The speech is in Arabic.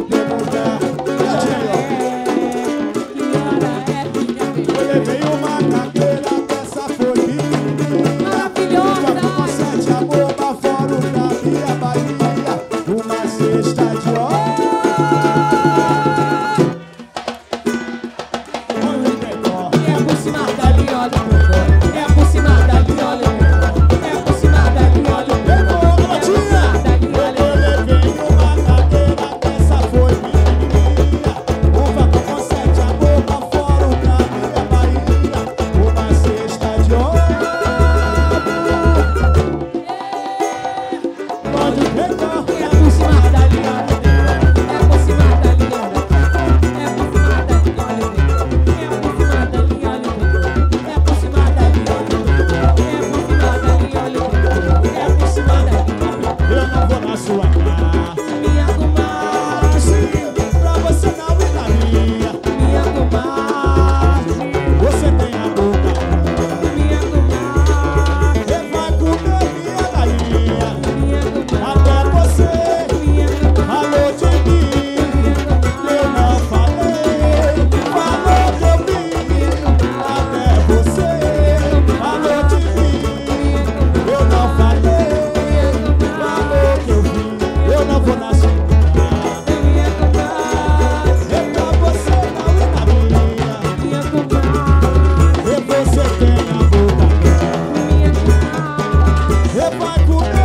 do. الرادو يا واسمع دليلنا ser.